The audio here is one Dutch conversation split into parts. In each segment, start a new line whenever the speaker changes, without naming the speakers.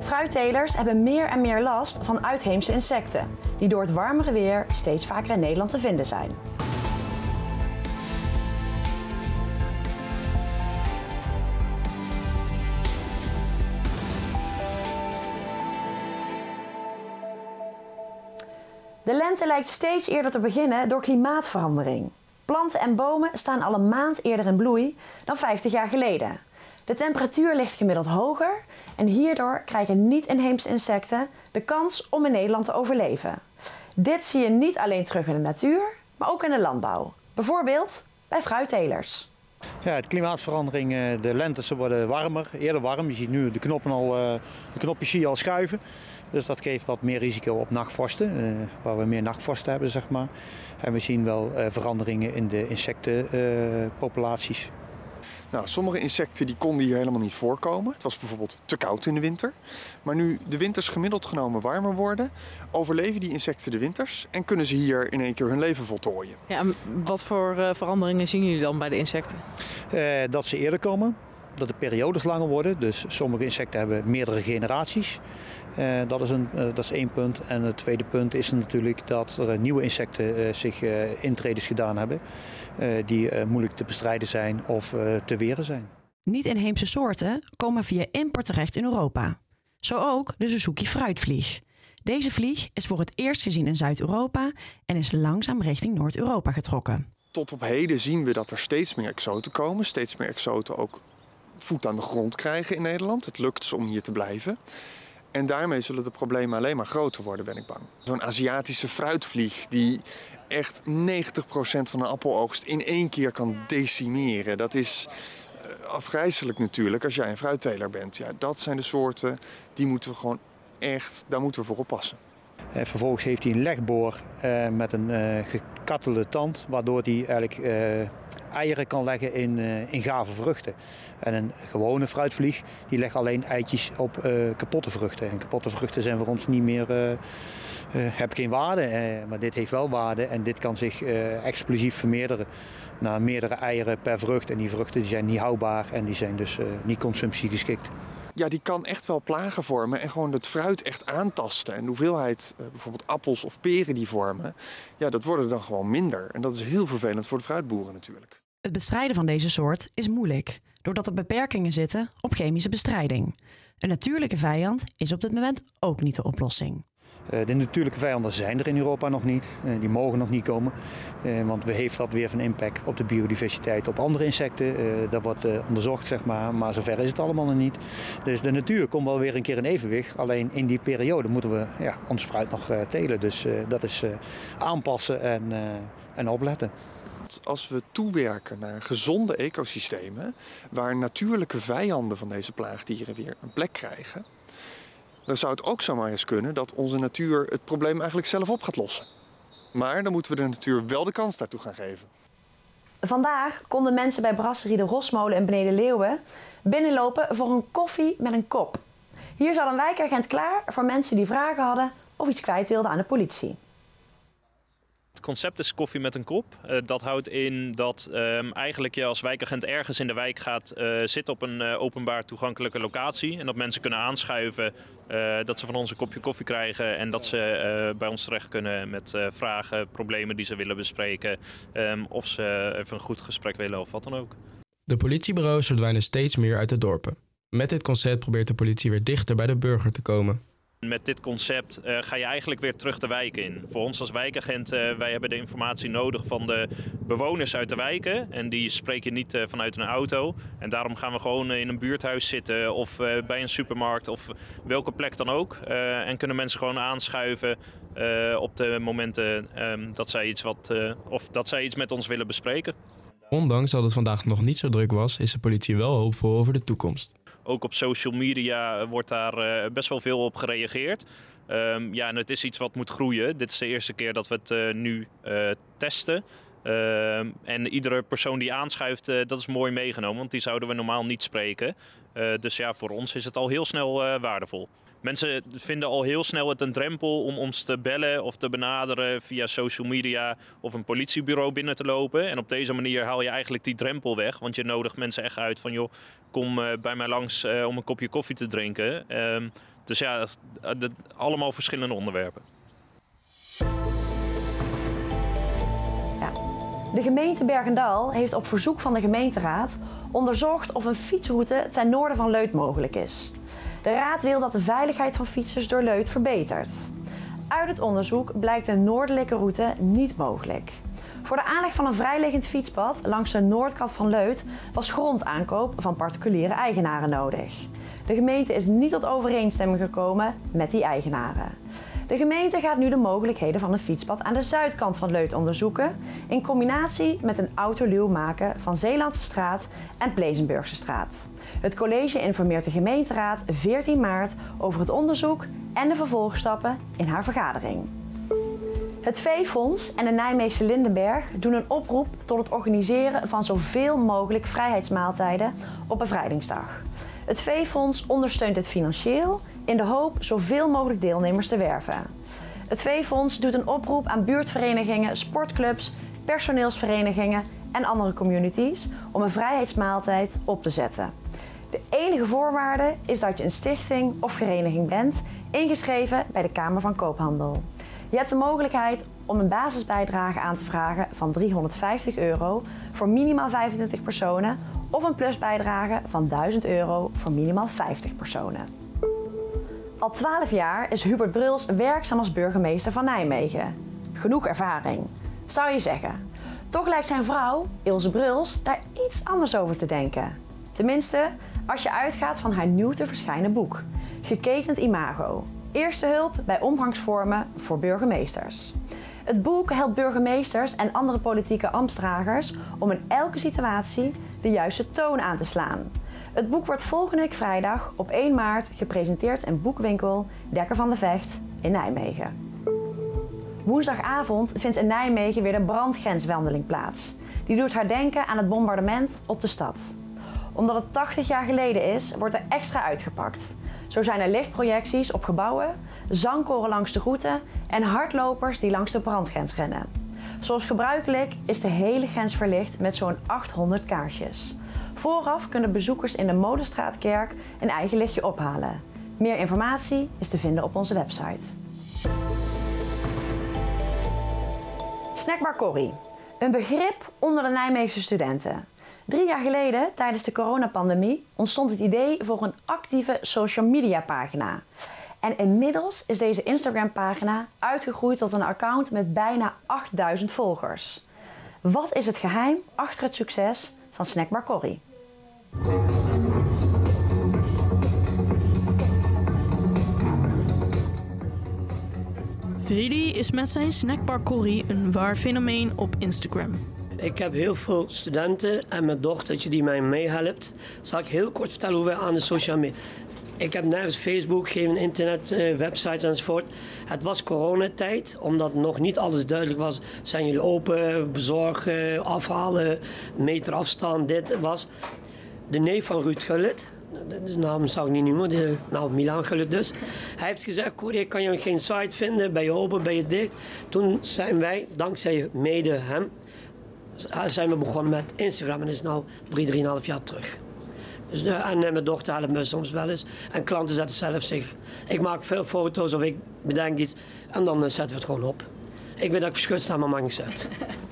Fruittelers hebben meer en meer last van uitheemse insecten, die door het warmere weer steeds vaker in Nederland te vinden zijn. De lente lijkt steeds eerder te beginnen door klimaatverandering. Planten en bomen staan al een maand eerder in bloei dan 50 jaar geleden. De temperatuur ligt gemiddeld hoger en hierdoor krijgen niet-inheemse insecten de kans om in Nederland te overleven. Dit zie je niet alleen terug in de natuur, maar ook in de landbouw. Bijvoorbeeld bij fruittelers.
Ja, het klimaatverandering, eh, de lentes worden warmer, eerder warm. Je ziet nu de knoppen al, eh, de knopjes zie je al schuiven. Dus dat geeft wat meer risico op nachtvorsten, eh, waar we meer nachtvorsten hebben, zeg maar. En we zien wel veranderingen in de insectenpopulaties.
Nou, sommige insecten die konden hier helemaal niet voorkomen. Het was bijvoorbeeld te koud in de winter. Maar nu de winters gemiddeld genomen warmer worden, overleven die insecten de winters en kunnen ze hier in één keer hun leven voltooien.
Ja, wat voor uh, veranderingen zien jullie dan bij de insecten?
Uh, dat ze eerder komen, dat de periodes langer worden. Dus sommige insecten hebben meerdere generaties. Uh, dat, is een, uh, dat is één punt. En het tweede punt is natuurlijk dat er nieuwe insecten uh, zich intredes gedaan hebben. die moeilijk te bestrijden zijn of te weren zijn.
Niet-inheemse soorten komen via import terecht in Europa. Zo ook de Suzuki fruitvlieg. Deze vlieg is voor het eerst gezien in Zuid-Europa en is langzaam richting Noord-Europa getrokken.
Tot op heden zien we dat er steeds meer exoten komen. Steeds meer exoten ook voet aan de grond krijgen in Nederland. Het lukt ze om hier te blijven. En daarmee zullen de problemen alleen maar groter worden, ben ik bang. Zo'n Aziatische fruitvlieg die echt 90% van de appeloogst in één keer kan decimeren. Dat is eh, afgrijzelijk natuurlijk als jij een fruitteler bent. Ja, dat zijn de soorten, die moeten we gewoon echt, daar moeten we voor oppassen.
Eh, vervolgens heeft hij een legboor eh, met een uh, gekattelde tand, waardoor hij eigenlijk eieren kan leggen in, in gave vruchten. En een gewone fruitvlieg die legt alleen eitjes op kapotte vruchten. En kapotte vruchten zijn voor ons niet meer, hebben geen waarde, maar dit heeft wel waarde en dit kan zich explosief vermeerderen naar meerdere eieren per vrucht. En die vruchten zijn niet houdbaar en die zijn dus niet consumptiegeschikt
ja, die kan echt wel plagen vormen en gewoon het fruit echt aantasten. En de hoeveelheid uh, bijvoorbeeld appels of peren die vormen, ja, dat worden dan gewoon minder. En dat is heel vervelend voor de fruitboeren natuurlijk.
Het bestrijden van deze soort is moeilijk, doordat er beperkingen zitten op chemische bestrijding. Een natuurlijke vijand is op dit moment ook niet de oplossing.
Eh, de natuurlijke vijanden zijn er in Europa nog niet. Eh, die mogen nog niet komen. Eh, want we heeft dat weer van impact op de biodiversiteit op andere insecten. Dat wordt onderzocht, zeg maar. Maar zover is het allemaal nog niet. Dus de natuur komt wel weer een keer in evenwicht. Alleen in die periode moeten we ja, ons fruit nog telen. Dus dat is aanpassen en, en opletten
als we toewerken naar gezonde ecosystemen, waar natuurlijke vijanden van deze plaagdieren weer een plek krijgen, dan zou het ook zomaar eens kunnen dat onze natuur het probleem eigenlijk zelf op gaat lossen. Maar dan moeten we de natuur wel de kans daartoe gaan geven.
Vandaag konden mensen bij Brasserie de Rosmolen in Beneden Leeuwen binnenlopen voor een koffie met een kop. Hier zat een wijkagent klaar voor mensen die vragen hadden of iets kwijt wilden aan de politie.
Het concept is koffie met een kop. Uh, dat houdt in dat um, eigenlijk je als wijkagent ergens in de wijk gaat uh, zitten op een uh, openbaar toegankelijke locatie. En dat mensen kunnen aanschuiven, dat ze van ons een kopje koffie krijgen en dat ze bij ons terecht kunnen met vragen, problemen die ze willen bespreken. Um, of ze even een goed gesprek willen of wat dan ook.
De politiebureaus verdwijnen steeds meer uit de dorpen. Met dit concept probeert de politie weer dichter bij de burger te komen.
Met dit concept uh, ga je eigenlijk weer terug de wijk in. Voor ons als wijkagent, uh, wij hebben de informatie nodig van de bewoners uit de wijken. En die spreek je niet uh, vanuit een auto. En daarom gaan we gewoon in een buurthuis zitten of bij een supermarkt of welke plek dan ook. en kunnen mensen gewoon aanschuiven op de momenten um, dat, zij iets wat, of dat zij iets met ons willen bespreken.
Ondanks dat het vandaag nog niet zo druk was, is de politie wel hoopvol over de toekomst.
Ook op social media wordt daar eh, best wel veel op gereageerd. Um, ja, en het is iets wat moet groeien. Dit is de eerste keer dat we het uh, nu testen. Uh, en iedere persoon die aanschuift, dat is mooi meegenomen, want die zouden we normaal niet spreken. dus ja, voor ons is het al heel snel waardevol. Mensen vinden al heel snel het een drempel om ons te bellen of te benaderen via social media of een politiebureau binnen te lopen. En op deze manier haal je eigenlijk die drempel weg. Want je nodigt mensen echt uit van joh, kom uh, bij mij langs uh, om een kopje koffie te drinken. Uh, Dus ja, dat, allemaal verschillende onderwerpen.
De gemeente Bergendal heeft op verzoek van de gemeenteraad onderzocht of een fietsroute ten noorden van Leut mogelijk is. De raad wil dat de veiligheid van fietsers door Leut verbetert. Uit het onderzoek blijkt een noordelijke route niet mogelijk. Voor de aanleg van een vrijliggend fietspad langs de noordkant van Leut was grondaankoop van particuliere eigenaren nodig. De gemeente is niet tot overeenstemming gekomen met die eigenaren. De gemeente gaat nu de mogelijkheden van een fietspad aan de zuidkant van Leut onderzoeken, in combinatie met een autoluw maken van Zeelandse straat en Plezenburgse straat. Het college informeert de gemeenteraad 14 maart over het onderzoek en de vervolgstappen in haar vergadering. Het Veefonds en de Nijmeegse Lindenberg doen een oproep tot het organiseren van zoveel mogelijk vrijheidsmaaltijden op bevrijdingsdag. Het Veefonds ondersteunt het financieel in de hoop zoveel mogelijk deelnemers te werven. Het Veefonds doet een oproep aan buurtverenigingen, sportclubs, personeelsverenigingen en andere communities om een vrijheidsmaaltijd op te zetten. De enige voorwaarde is dat je een stichting of vereniging bent, ingeschreven bij de Kamer van Koophandel. Je hebt de mogelijkheid om een basisbijdrage aan te vragen van 350 euro voor minimaal 25 personen of een plusbijdrage van 1000 euro voor minimaal 50 personen. Al 12 jaar is Hubert Bruls werkzaam als burgemeester van Nijmegen. Genoeg ervaring, zou je zeggen. Toch lijkt zijn vrouw, Ilse Bruls, daar iets anders over te denken. Tenminste, als je uitgaat van haar nieuw te verschijnen boek, Geketend Imago. Eerste hulp bij omgangsvormen voor burgemeesters. Het boek helpt burgemeesters en andere politieke ambtsdragers om in elke situatie de juiste toon aan te slaan. Het boek wordt volgende week vrijdag op 1 maart gepresenteerd in boekwinkel Dekker van de Vecht in Nijmegen. Woensdagavond vindt in Nijmegen weer de brandgrenswandeling plaats. Die doet haar denken aan het bombardement op de stad. Omdat het 80 jaar geleden is, wordt er extra uitgepakt. Zo zijn er lichtprojecties op gebouwen, zangkoren langs de route en hardlopers die langs de brandgrens rennen. Zoals gebruikelijk is de hele grens verlicht met zo'n 800 kaarsjes. Vooraf kunnen bezoekers in de Molenstraatkerk een eigen lichtje ophalen. Meer informatie is te vinden op onze website. Snackbar Corrie. Een begrip onder de Nijmeegse studenten. Drie jaar geleden, tijdens de coronapandemie, ontstond het idee voor een actieve social media pagina. En inmiddels is deze Instagram-pagina uitgegroeid tot een account met bijna 8000 volgers. Wat is het geheim achter het succes van Snackbar Corrie?
3D is met zijn snackbar Corrie een waar fenomeen op Instagram.
Ik heb heel veel studenten en mijn dochtertje die mij meehelpt. Zal ik heel kort vertellen hoe wij aan de social media... Ik heb nergens Facebook, geen internet, uh, websites enzovoort. Het was coronatijd, omdat nog niet alles duidelijk was. Zijn jullie open, bezorgen, afhalen, meter afstand, dit was. De neef van Ruud Gullit, de naam zou ik niet noemen, de, nou Milan Gullit dus. Hij heeft gezegd, Corrie, kan je geen site vinden, ben je open, ben je dicht. Toen zijn wij, dankzij mede hem, zijn we begonnen met Instagram en dat is nu drie, drieënhalf jaar terug. Dus, uh, en mijn dochter helpt me soms wel eens. En klanten zetten zelf zich. Ik maak veel foto's of ik bedenk iets en dan zetten we het gewoon op. Ik weet dat ik verschut sta, maar mag ik zet.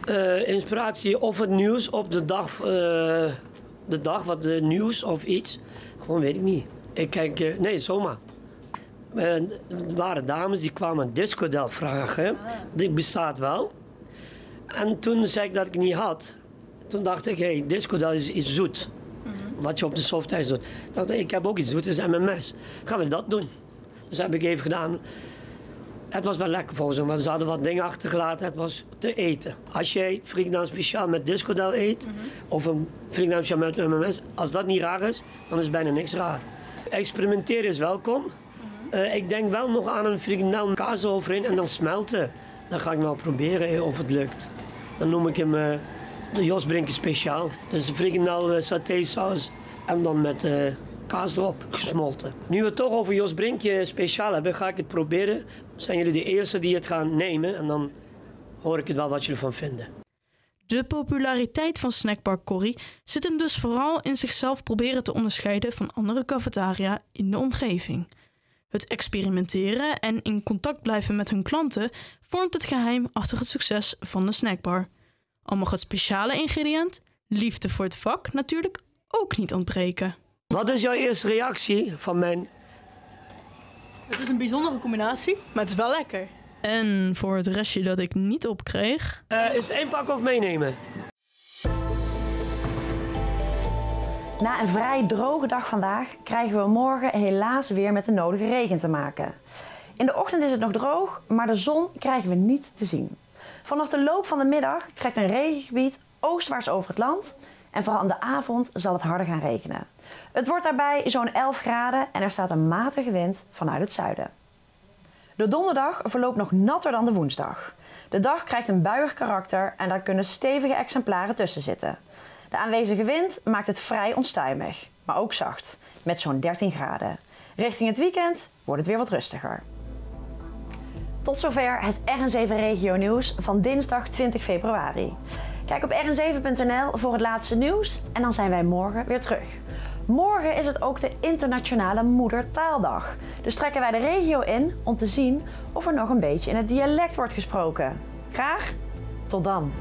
Uh, inspiratie of het nieuws op de dag, de dag wat de nieuws of iets. Gewoon weet ik niet. Ik kijk, nee, zomaar. er waren dames die kwamen discodel vragen. Die bestaat wel. En toen zei ik dat ik niet had. Toen dacht ik, hé, hey, discodel is iets zoet. Wat je op de softijs doet. Dacht ik, ik heb ook iets zoet, is MMS. Gaan we dat doen? Dus heb ik even gedaan. Het was wel lekker volgens mij, want ze hadden wat dingen achtergelaten. Het was te eten. Als jij frikandel speciaal met discodel eet, of een frikandel speciaal met MMS, als dat niet raar is, dan is bijna niks raar. Experimenteren is welkom. Uh, ik denk wel nog aan een frikandel kaas overheen en dan smelten. Dan ga ik wel proberen of het lukt. Dan noem ik hem uh, de Jos Brinken speciaal. Dus frikandel uh, satésaus en dan met uh, kaas erop, gesmolten. Nu we het toch over Jos Brinkje speciaal hebben, ga ik het proberen. Zijn jullie de eerste die het gaan nemen en dan hoor ik het wel wat jullie ervan vinden.
De populariteit van Snackbar Corrie zit hem dus vooral in zichzelf proberen te onderscheiden van andere cafetaria in de omgeving. Het experimenteren en in contact blijven met hun klanten vormt het geheim achter het succes van de snackbar. Al mag het speciale ingrediënt, liefde voor het vak, natuurlijk ook niet ontbreken.
Wat is jouw eerste reactie van mijn...
Het is een bijzondere combinatie, maar het is wel lekker.
En voor het restje dat ik niet opkreeg,
Eh, is één pak of meenemen?
Na een vrij droge dag vandaag krijgen we morgen helaas weer met de nodige regen te maken. In de ochtend is het nog droog, maar de zon krijgen we niet te zien. Vanaf de loop van de middag trekt een regengebied oostwaarts over het land en vooral in de avond zal het harder gaan regenen. Het wordt daarbij zo'n 11 graden en er staat een matige wind vanuit het zuiden. De donderdag verloopt nog natter dan de woensdag. De dag krijgt een buiig karakter en daar kunnen stevige exemplaren tussen zitten. De aanwezige wind maakt het vrij onstuimig, maar ook zacht, met zo'n 13 graden. Richting het weekend wordt het weer wat rustiger. Tot zover het RN7 Regio Nieuws van dinsdag 20 februari. Kijk op rn7.nl voor het laatste nieuws en dan zijn wij morgen weer terug. Morgen is het ook de Internationale Moedertaaldag. Dus trekken wij de regio in om te zien of er nog een beetje in het dialect wordt gesproken. Graag tot dan!